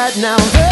that now.